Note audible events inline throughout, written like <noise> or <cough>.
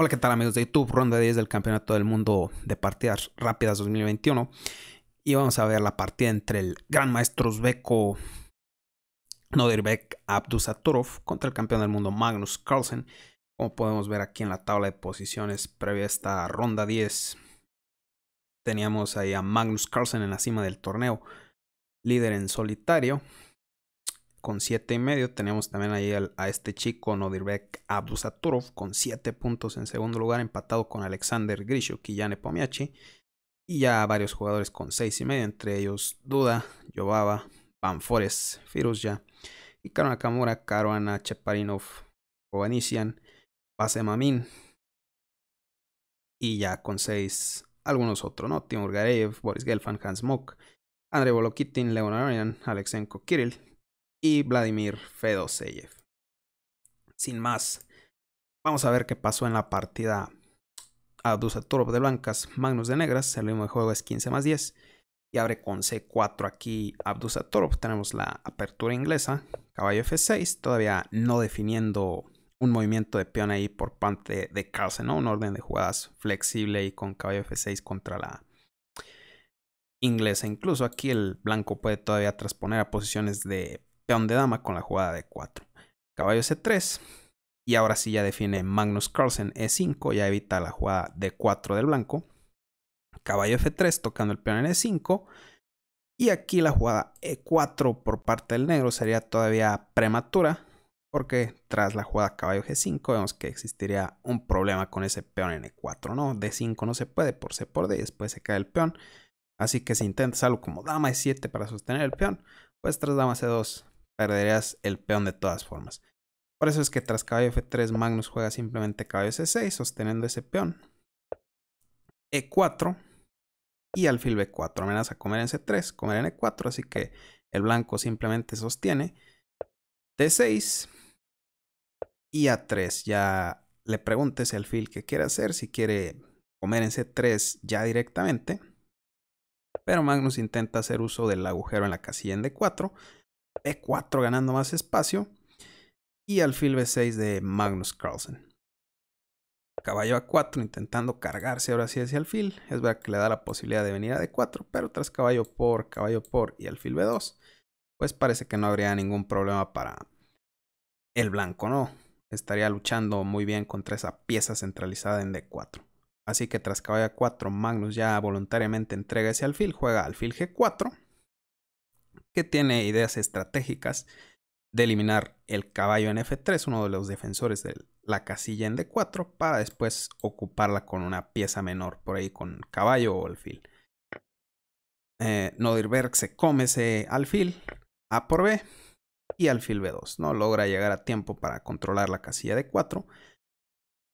Hola, ¿qué tal amigos de YouTube? Ronda 10 del Campeonato del Mundo de Partidas Rápidas 2021. Y vamos a ver la partida entre el gran maestro uzbeco Nodirbek Abdusaturov contra el campeón del mundo Magnus Carlsen. Como podemos ver aquí en la tabla de posiciones previa a esta ronda 10, teníamos ahí a Magnus Carlsen en la cima del torneo, líder en solitario, con 7 y medio. Tenemos también ahí a este chico Nodirbek Abdusaturov con 7 puntos en segundo lugar, empatado con Alexander Grishuk y Yane Pomiachi. Y ya varios jugadores con 6 y medio, entre ellos Duda, Yobaba, Panfores, Firuzja, Hikaru Nakamura, Karuana, Cheparinov, Ovanisian, Pasemamin. Y ya con 6 algunos otros, ¿no? Timur Gareev, Boris Gelfand, Hans Mok, Andrei Volokitin, Leonardo Alexenko Kirill, y Vladimir Fedoseyev. Sin más, vamos a ver qué pasó en la partida Abdusaturov de blancas, Magnus de negras. El mismo juego es 15 más 10. Y abre con C4 aquí Abdusaturov. Tenemos la apertura inglesa, caballo F6, todavía no definiendo un movimiento de peón ahí por parte de Carlsen. Un orden de jugadas flexible y con caballo F6 contra la inglesa. Incluso aquí el blanco puede todavía transponer a posiciones de peón de dama con la jugada de 4. Caballo C3. Y ahora sí ya define Magnus Carlsen E5, ya evita la jugada de 4 del blanco. Caballo F3 tocando el peón en E5. Y aquí la jugada E4 por parte del negro sería todavía prematura. Porque tras la jugada caballo G5 vemos que existiría un problema con ese peón en E4, ¿no? D5 no se puede por C por D y después se cae el peón. Así que si intentas algo como dama E7 para sostener el peón, pues tras dama C2 perderías el peón de todas formas. Por eso es que tras caballo F3 Magnus juega simplemente caballo C6 sosteniendo ese peón. E4 y alfil B4. Amenaza comer en C3, comer en E4, así que el blanco simplemente sostiene. D6 y A3. Ya le preguntes el alfil qué quiere hacer, si quiere comer en C3 ya directamente. Pero Magnus intenta hacer uso del agujero en la casilla en D4 e4 ganando más espacio. Y alfil b6 de Magnus Carlsen. Caballo a4 intentando cargarse ahora sí hacia alfil. Es verdad que le da la posibilidad de venir a d4, pero tras caballo por, caballo por y alfil b2, pues parece que no habría ningún problema para el blanco, ¿no? Estaría luchando muy bien contra esa pieza centralizada en d4. Así que tras caballo a4, Magnus ya voluntariamente entrega ese alfil, juega alfil g4 que tiene ideas estratégicas de eliminar el caballo en F3, uno de los defensores de la casilla en D4, para después ocuparla con una pieza menor, por ahí con caballo o alfil. Eh, Nodirberg se come ese alfil A por B y alfil B2. No logra llegar a tiempo para controlar la casilla de 4.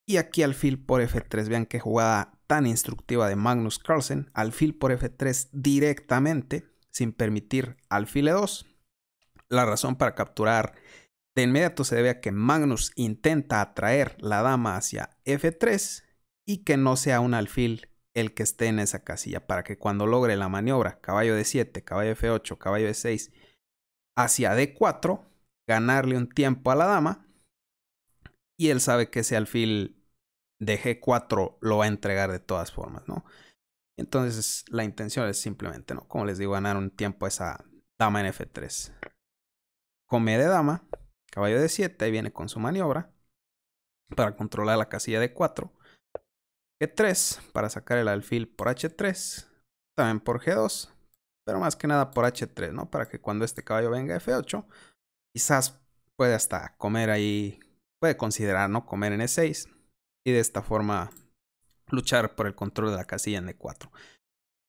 Y aquí alfil por F3. Vean qué jugada tan instructiva de Magnus Carlsen. Alfil por F3 directamente sin permitir alfil 2. La razón para capturar de inmediato se debe a que Magnus intenta atraer la dama hacia F3 y que no sea un alfil el que esté en esa casilla para que cuando logre la maniobra caballo de 7, caballo F8, caballo de 6 hacia D4, ganarle un tiempo a la dama y él sabe que ese alfil de G4 lo va a entregar de todas formas, ¿no? Entonces la intención es simplemente, ¿no? Como les digo, ganar un tiempo a esa dama en F3. Come de dama, caballo de 7, ahí viene con su maniobra para controlar la casilla de 4. G3 para sacar el alfil por H3, también por G2, pero más que nada por H3, ¿no? Para que cuando este caballo venga a F8, quizás puede hasta comer ahí, puede considerar, ¿no? Comer en E6 y de esta forma luchar por el control de la casilla en D4.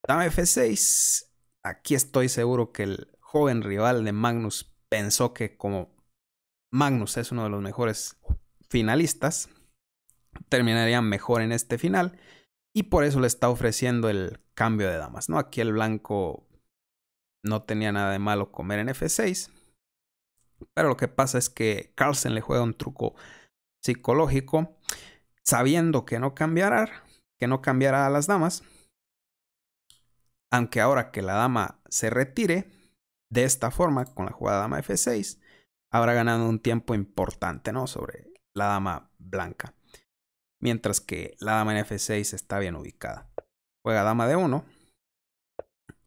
Dama F6. Aquí estoy seguro que el joven rival de Magnus pensó que como Magnus es uno de los mejores finalistas, terminaría mejor en este final y por eso le está ofreciendo el cambio de damas, ¿no? Aquí el blanco no tenía nada de malo comer en F6, pero lo que pasa es que Carlsen le juega un truco psicológico sabiendo que no cambiará, que no cambiará a las damas. Aunque ahora que la dama se retire de esta forma, con la jugada dama F6, habrá ganado un tiempo importante, ¿no? Sobre la dama blanca. mientras que la dama en F6 está bien ubicada. Juega dama de 1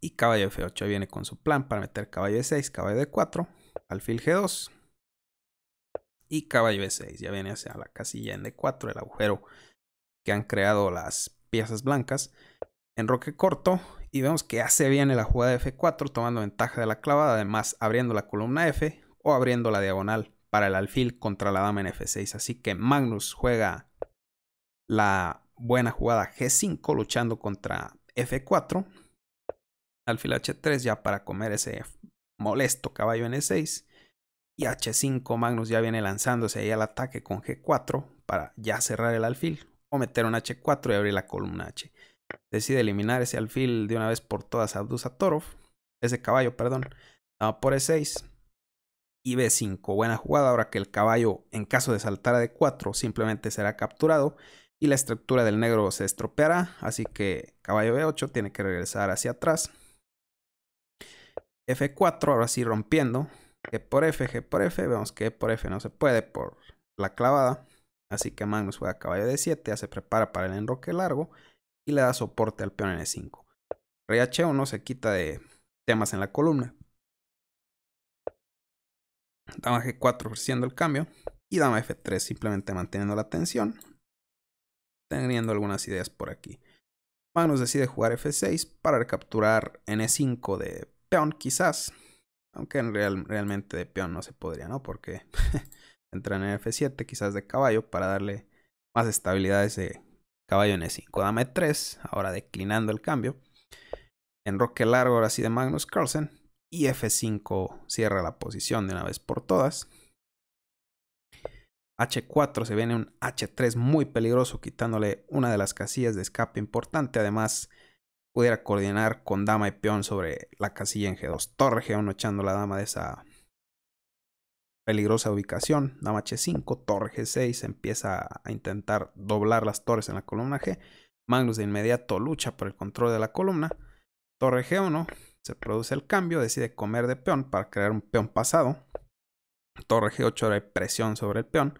y caballo F8 viene con su plan para meter caballo E6, caballo D4, alfil G2 y caballo E6. Ya viene hacia la casilla en D4, el agujero que han creado las piezas blancas. Enroque corto y vemos que hace bien la jugada de F4 tomando ventaja de la clavada, además abriendo la columna F o abriendo la diagonal para el alfil contra la dama en F6. Así que Magnus juega la buena jugada G5 luchando contra F4 alfil h3 ya para comer ese molesto caballo en e6. Y h5 Magnus ya viene lanzándose ahí al ataque con g4 para ya cerrar el alfil. O meter un h4 y abrir la columna h. Decide eliminar ese alfil de una vez por todas a Abdusatorov. Ese caballo, perdón. por e6. Y b5. Buena jugada. Ahora que el caballo, en caso de saltar a d4, simplemente será capturado. Y la estructura del negro se estropeará. Así que caballo b8 tiene que regresar hacia atrás. F4, ahora sí rompiendo. G por F, G por F. Vemos que E por F no se puede por la clavada. Así que Magnus juega caballo de 7, ya se prepara para el enroque largo y le da soporte al peón en E5. Rey H1 se quita de temas en la columna. Dama G4 ofreciendo el cambio. Y dama F3 simplemente manteniendo la tensión. Teniendo algunas ideas por aquí. Magnus decide jugar F6 para recapturar en E5 de peón quizás. Aunque real, realmente de peón no se podría, ¿no? Porque <laughs> entran en F7 quizás de caballo para darle más estabilidad a ese caballo en E5. Dame 3, ahora declinando el cambio. Enroque largo ahora sí de Magnus Carlsen. Y F5 cierra la posición de una vez por todas. H4 se viene un H3 muy peligroso quitándole una de las casillas de escape importante. Además pudiera coordinar con dama y peón sobre la casilla en G2. Torre G1 echando la dama de esa peligrosa ubicación. Dama H5, torre G6, empieza a intentar doblar las torres en la columna G. Magnus de inmediato lucha por el control de la columna. Torre G1, se produce el cambio, decide comer de peón para crear un peón pasado. Torre G8 ahora hay presión sobre el peón.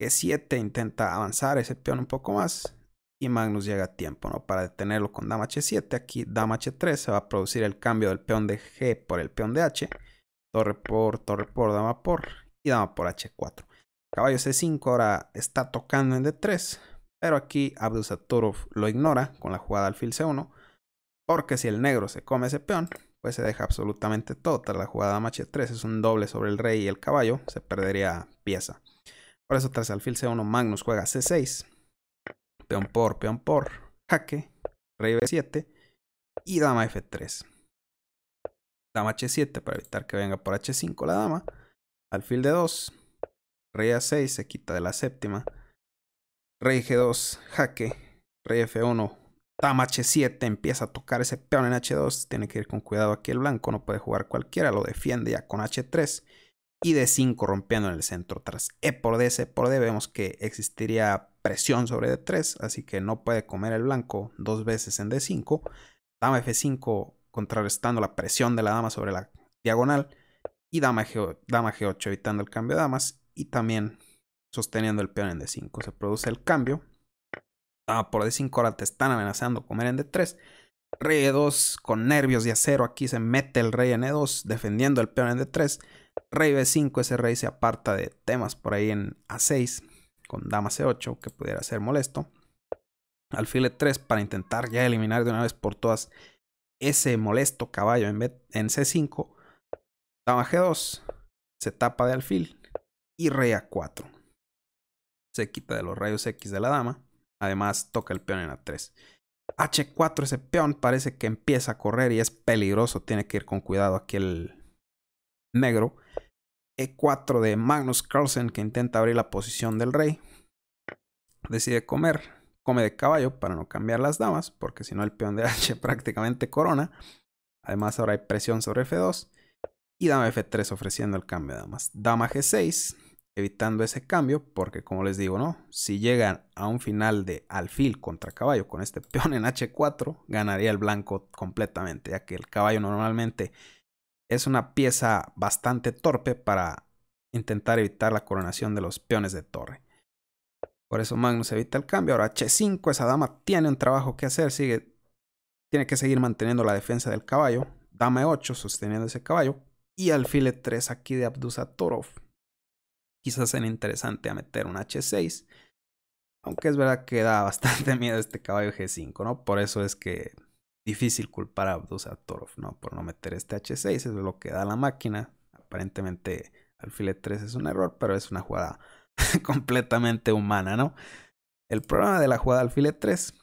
G7 intenta avanzar ese peón un poco más y Magnus llega a tiempo, ¿no? Para detenerlo con dama h7, aquí dama h3 se va a producir el cambio del peón de G por el peón de H, torre por, torre por, dama por y dama por h4. Caballo c5 ahora está tocando en d3, pero aquí Abdusaturov lo ignora con la jugada alfil c1, porque si el negro se come ese peón, pues se deja absolutamente todo. Tras la jugada dama h3 es un doble sobre el rey y el caballo, se perdería pieza. Por eso tras alfil c1 Magnus juega c6 peón por, peón por, jaque, rey b7 y dama f3. Dama h7 para evitar que venga por h5 la dama. Alfil de 2, rey a6 se quita de la séptima. Rey g2, jaque, rey f1, dama h7 empieza a tocar ese peón en h2. Tiene que ir con cuidado aquí el blanco, no puede jugar cualquiera, lo defiende ya con h3 y de 5 rompiendo en el centro. Tras E por D, C por D, vemos que existiría presión sobre D3, así que no puede comer el blanco dos veces en D5. Dama F5 contrarrestando la presión de la dama sobre la diagonal. Y dama, G, dama G8 evitando el cambio de damas. Y también sosteniendo el peón en D5. Se produce el cambio. Dama por D5 ahora te están amenazando comer en D3. Rey E2 con nervios de acero. Aquí se mete el rey en E2 defendiendo el peón en D3. Rey B5, ese rey se aparta de temas por ahí en A6 con dama C8 que pudiera ser molesto. Alfil E3 para intentar ya eliminar de una vez por todas ese molesto caballo en, en C5. Dama G2 se tapa de alfil y rey A4. Se quita de los rayos X de la dama. Además toca el peón en A3. H4, ese peón parece que empieza a correr y es peligroso. Tiene que ir con cuidado aquí el negro. E4 de Magnus Carlsen que intenta abrir la posición del rey. Decide comer. Come de caballo para no cambiar las damas, porque si no el peón de H <laughs> prácticamente corona. Además ahora hay presión sobre F2. Y dama F3 ofreciendo el cambio de damas. Dama G6 evitando ese cambio, porque como les digo, ¿no? Si llegan a un final de alfil contra caballo con este peón en H4, ganaría el blanco completamente, ya que el caballo normalmente es una pieza bastante torpe para intentar evitar la coronación de los peones de torre. Por eso Magnus evita el cambio. Ahora H5, esa dama tiene un trabajo que hacer. Sigue, tiene que seguir manteniendo la defensa del caballo. Dama E8 sosteniendo ese caballo. Y alfil E3 aquí de Abdusatorov. Quizás sea interesante a meter un H6. Aunque es verdad que da <laughs> bastante miedo este caballo G5, ¿no? Por eso es que difícil culpar a Abdusatorov, ¿no? Por no meter este H6. Eso es lo que da la máquina. Aparentemente alfil E3 es un error, pero es una jugada <laughs> completamente humana, ¿no? El problema de la jugada alfil E3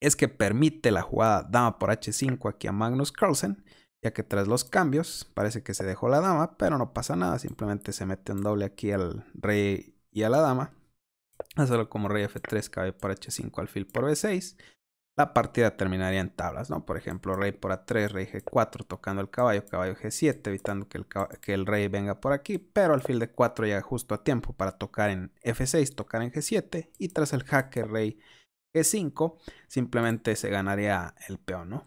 es que permite la jugada dama por H5 aquí a Magnus Carlsen, ya que tras los cambios parece que se dejó la dama, pero no pasa nada, simplemente se mete un doble aquí al rey y a la dama. Hacerlo como rey F3, cabe por H5, alfil por B6 la partida terminaría en tablas, ¿no? Por ejemplo, rey por A3, rey G4, tocando el caballo, caballo G7, evitando que el, que el rey venga por aquí, pero alfil de 4 llega justo a tiempo para tocar en F6, tocar en G7, y tras el jaque rey G5, simplemente se ganaría el peón, ¿no?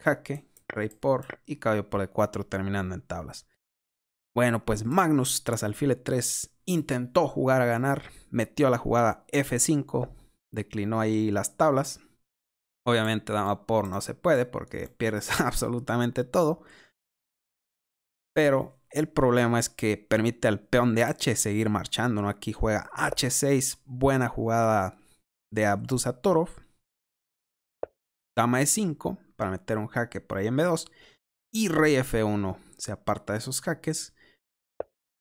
Jaque, rey por y caballo por E4 terminando en tablas. Bueno, pues Magnus tras alfil E3 intentó jugar a ganar, metió la jugada F5, declinó ahí las tablas, Obviamente dama por no se puede porque pierdes <laughs> absolutamente todo. Pero el problema es que permite al peón de H seguir marchando. ¿no? Aquí juega H6, buena jugada de Abdusatorov. Dama E5 para meter un jaque por ahí en B2. Y rey F1 se aparta de esos jaques.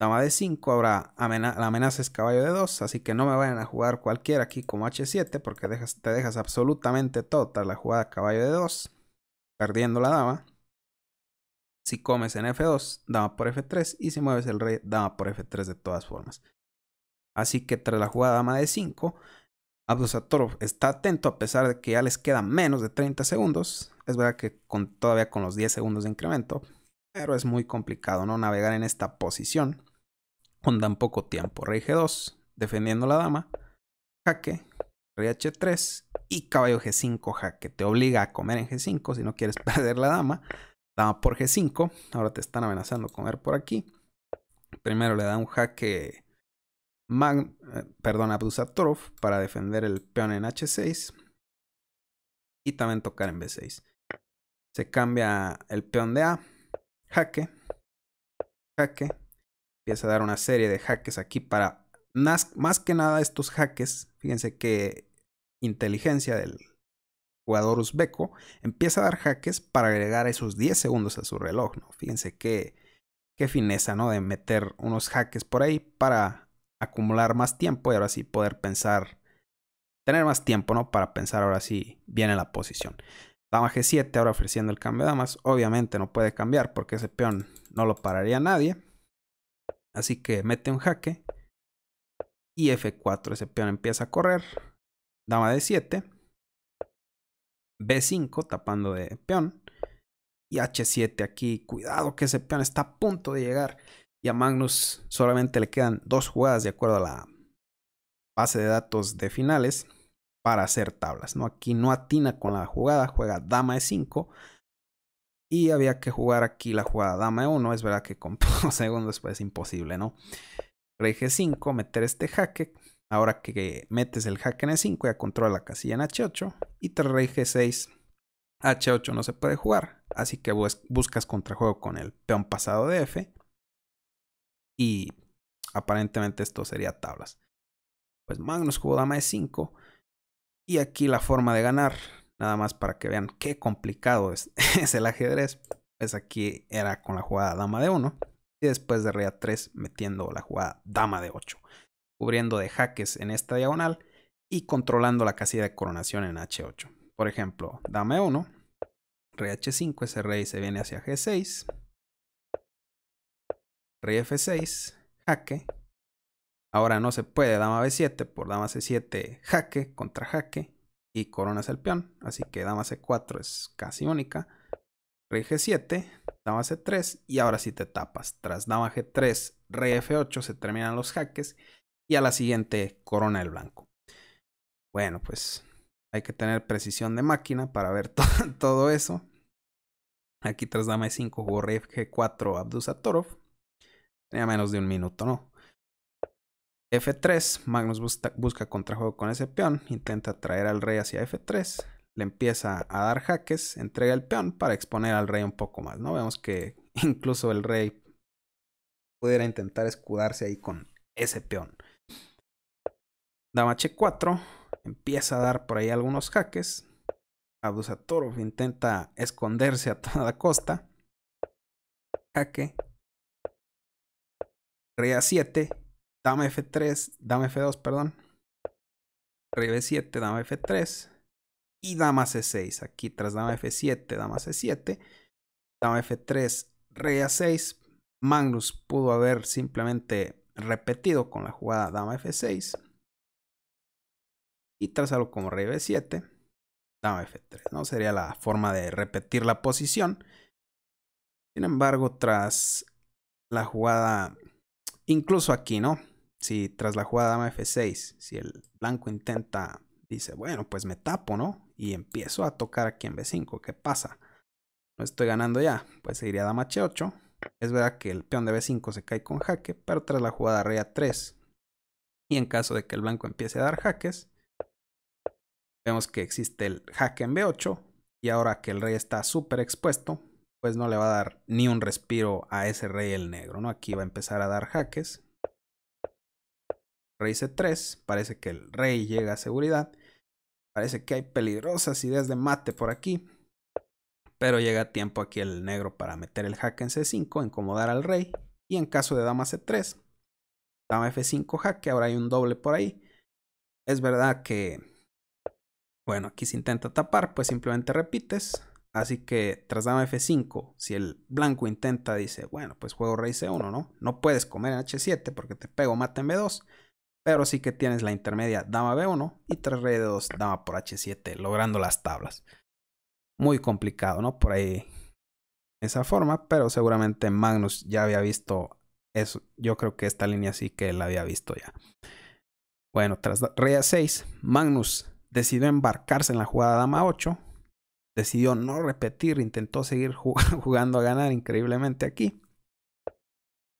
Dama de 5, ahora la amenaza es caballo de 2, así que no me vayan a jugar cualquiera aquí como H7 porque te dejas absolutamente todo tras la jugada caballo de 2, perdiendo la dama. Si comes en F2, dama por F3 y si mueves el rey, dama por F3 de todas formas. Así que tras la jugada dama de 5, Abdusatorov está atento a pesar de que ya les quedan menos de 30 segundos. Es verdad que todavía con los 10 segundos de incremento, pero es muy complicado no navegar en esta posición con tan poco tiempo. Rey G2, defendiendo la dama, jaque, rey H3 y caballo G5 jaque. Te obliga a comer en G5 si no quieres <laughs> perder la dama. Dama por G5, ahora te están amenazando comer por aquí. Primero le da un jaque eh, perdón, Abdusatorov para defender el peón en H6 y también tocar en B6. Se cambia el peón de A jaque, jaque, empieza a dar una serie de jaques aquí para más, más que nada estos jaques, fíjense que inteligencia del jugador uzbeco empieza a dar jaques para agregar esos 10 segundos a su reloj, ¿no? Fíjense qué, qué fineza, ¿no? De meter unos jaques por ahí para acumular más tiempo y ahora sí poder pensar, tener más tiempo, ¿no? Para pensar ahora sí bien en la posición. Dama G7 ahora ofreciendo el cambio de damas. Obviamente no puede cambiar porque ese peón no lo pararía nadie. Así que mete un jaque. Y F4, ese peón empieza a correr. Dama de 7. B5 tapando de peón. Y H7 aquí. Cuidado que ese peón está a punto de llegar. Y a Magnus solamente le quedan dos jugadas de acuerdo a la base de datos de finales para hacer tablas, ¿no? Aquí no atina con la jugada, juega dama e5 y había que jugar aquí la jugada dama e1, es verdad que con <laughs> pocos segundos pues es imposible, ¿no? Rey g5, meter este jaque, ahora que metes el jaque en e5 ya controla la casilla en h8 y tras rey g6 h8 no se puede jugar, así que buscas contrajuego con el peón pasado de f y aparentemente esto sería tablas. Pues Magnus jugó dama e5 y aquí la forma de ganar, nada más para que vean qué complicado <laughs> es, el ajedrez. Pues aquí era con la jugada dama de 1 y después de rey a 3 metiendo la jugada dama de 8, cubriendo de jaques en esta diagonal y controlando la casilla de coronación en h8. Por ejemplo, dama de 1, rey h5, ese rey se viene hacia g6, rey f6, jaque, Ahora no se puede dama b7 por dama c7 jaque contra jaque y coronas el peón. Así que dama c4 es casi única. Rey g7, dama c3 y ahora sí te tapas. Tras dama g3, rey f8 se terminan los jaques y a la siguiente corona el blanco. Bueno, pues hay que tener precisión de máquina para ver <laughs> todo, eso. Aquí tras dama e5 jugó rey g4 Abdusatorov. Tenía menos de un minuto, ¿no? F3, Magnus busca, busca contrajuego con ese peón, intenta traer al rey hacia F3, le empieza a dar jaques, entrega el peón para exponer al rey un poco más, ¿no? Vemos que <laughs> incluso el rey pudiera intentar escudarse ahí con ese peón. Dama H4, empieza a dar por ahí algunos jaques. Abusatorov intenta esconderse a toda costa. Jaque. Rey A7, dama F3, dama F2, perdón. Rey B7, dama F3 y dama C6. Aquí tras dama F7, dama C7, dama F3, rey A6. Magnus pudo haber simplemente repetido con la jugada dama F6 y tras algo como rey B7, dama F3, ¿no? Sería la forma de repetir la posición. Sin embargo, tras la jugada, incluso aquí, ¿no? Si tras la jugada dama F6, si el blanco intenta, dice, bueno, pues me tapo, ¿no? Y empiezo a tocar aquí en B5, ¿qué pasa? No estoy ganando ya, pues seguiría dama H8. Es verdad que el peón de B5 se cae con jaque, pero tras la jugada rey A3, y en caso de que el blanco empiece a dar jaques, Vemos que existe el jaque en B8 y ahora que el rey está súper expuesto, pues no le va a dar ni un respiro a ese rey el negro, ¿no? Aquí va a empezar a dar jaques. Rey C3, parece que el rey llega a seguridad. Parece que hay peligrosas ideas de mate por aquí. Pero llega tiempo aquí el negro para meter el jaque en C5, incomodar al rey. Y en caso de dama C3, dama F5 jaque, ahora hay un doble por ahí. Es verdad que bueno, aquí se intenta tapar, pues simplemente repites. Así que tras dama F5, si el blanco intenta, dice, bueno, pues juego rey C1, ¿no? No puedes comer en H7 porque te pego mata en B2. Pero sí que tienes la intermedia dama B1 y tras rey D2, dama por H7, logrando las tablas. Muy complicado, ¿no? Por ahí esa forma, pero seguramente Magnus ya había visto eso. Yo creo que esta línea sí que la había visto ya. Bueno, tras rey A6, Magnus decidió embarcarse en la jugada dama 8, decidió no repetir, intentó seguir <laughs> jugando a ganar increíblemente aquí.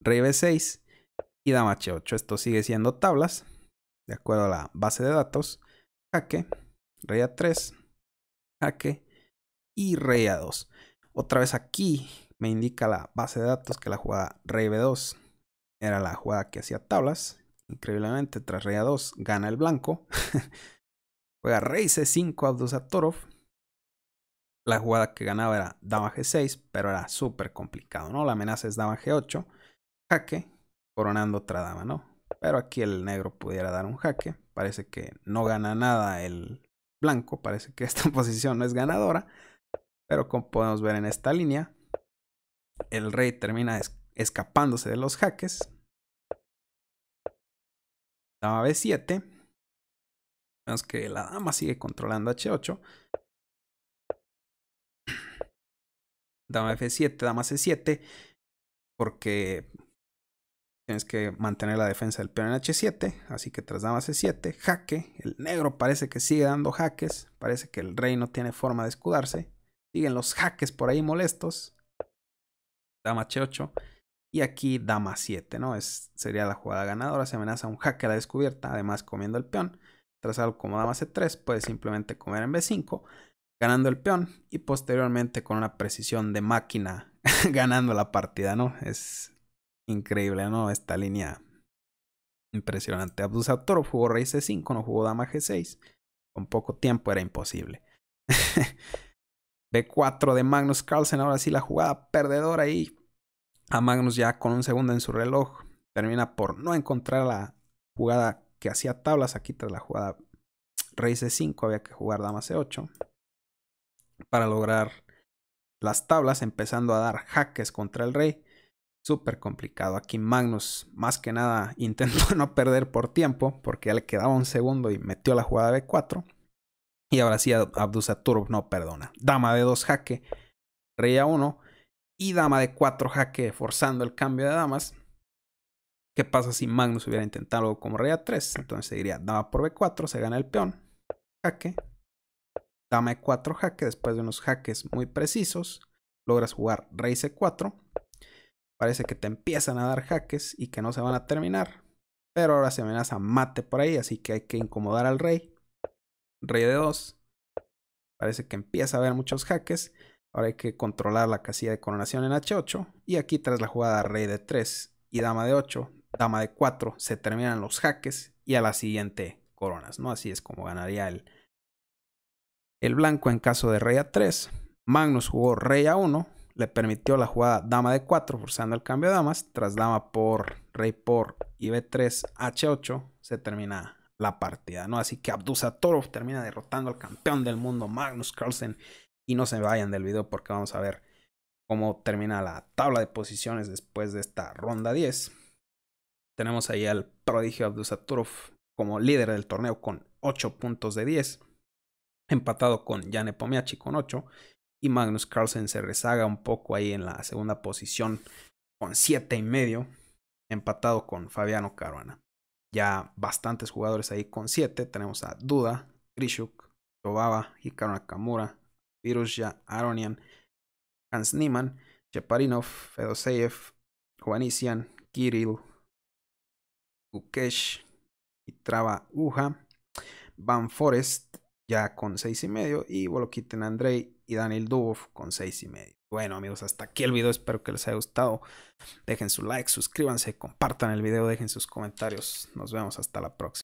Rey B6 y dama H8. Esto sigue siendo tablas, de acuerdo a la base de datos. Jaque, rey A3, jaque y rey A2. Otra vez aquí me indica la base de datos que la jugada rey B2 era la jugada que hacía tablas. Increíblemente, tras rey A2 gana el blanco. <laughs> Juega rey c5 Abdusatorov. La jugada que ganaba era dama g6, pero era súper complicado, ¿no? La amenaza es dama g8, jaque, coronando otra dama, ¿no? Pero aquí el negro pudiera dar un jaque. Parece que no gana nada el blanco. Parece que <laughs> esta posición no es ganadora. Pero como podemos ver en esta línea, el rey termina escapándose de los jaques. Dama b7. Vemos que la dama sigue controlando H8. Dama F7, dama C7. Porque tienes que mantener la defensa del peón en H7. Así que tras dama C7, jaque. El negro parece que sigue dando jaques. Parece que el rey no tiene forma de escudarse. Siguen los jaques por ahí molestos. Dama H8. Y aquí dama 7, ¿no? Es, sería la jugada ganadora. Se amenaza un jaque a la descubierta, además comiendo el peón. Tras algo como dama c3, puede simplemente comer en b5, ganando el peón y posteriormente con una precisión de máquina <laughs> ganando la partida, ¿no? Es increíble, ¿no? Esta línea impresionante. Abdusator jugó rey c5, no jugó dama g6. Con poco tiempo era imposible. <laughs> B4 de Magnus Carlsen, ahora sí la jugada perdedora y a Magnus ya con un segundo en su reloj termina por no encontrar la jugada que hacía tablas aquí tras la jugada rey c5 había que jugar dama c8 para lograr las tablas empezando a dar jaques contra el rey súper complicado aquí Magnus más que nada <laughs> intentó no perder por tiempo porque ya le quedaba un segundo y metió la jugada b4 y ahora sí Abdusaturov no perdona dama de 2 jaque rey a1 y dama de 4 jaque forzando el cambio de damas ¿Qué pasa si Magnus hubiera intentado como rey a3? Entonces se diría dama por b4, se gana el peón, jaque, dama e4 jaque, después de unos jaques muy precisos, logras jugar rey c4. Parece que te empiezan a dar jaques y que no se van a terminar. Pero ahora se amenaza mate por ahí, así que hay que incomodar al rey. Rey de 2. Parece que empieza a haber muchos jaques. Ahora hay que controlar la casilla de coronación en H8. Y aquí tras la jugada rey de 3 y dama de 8, dama de 4, se terminan los jaques y a la siguiente coronas, ¿no? Así es como ganaría el, el blanco en caso de rey a 3. Magnus jugó rey a 1, le permitió la jugada dama de 4 forzando el cambio de damas. Tras dama por rey por y b3 h8 se termina la partida, ¿no? Así que Abdusatorov termina derrotando al campeón del mundo Magnus Carlsen y no se vayan del video porque vamos a ver cómo termina la tabla de posiciones después de esta ronda 10. Tenemos ahí al prodigio Abdusatorov como líder del torneo con 8 puntos de 10, empatado con Jan Pomiachi con 8 y Magnus Carlsen se rezaga un poco ahí en la segunda posición con siete y medio, empatado con Fabiano Caruana. Ya bastantes jugadores ahí con 7. Tenemos a Duda, Grishuk, Tobaba, Hikaru Nakamura, Virusya, Aronian, Hans Niemann, Cheparinov, Fedoseyev, Juanisian, Kirill, Ukesh, Traba Uja, Van Forest ya con seis y medio y Volokiten Andrei y Daniel Dubov con seis y medio. Bueno amigos, hasta aquí el video, espero que les haya gustado. Dejen su like, suscríbanse, compartan el video, dejen sus comentarios. Nos vemos hasta la próxima.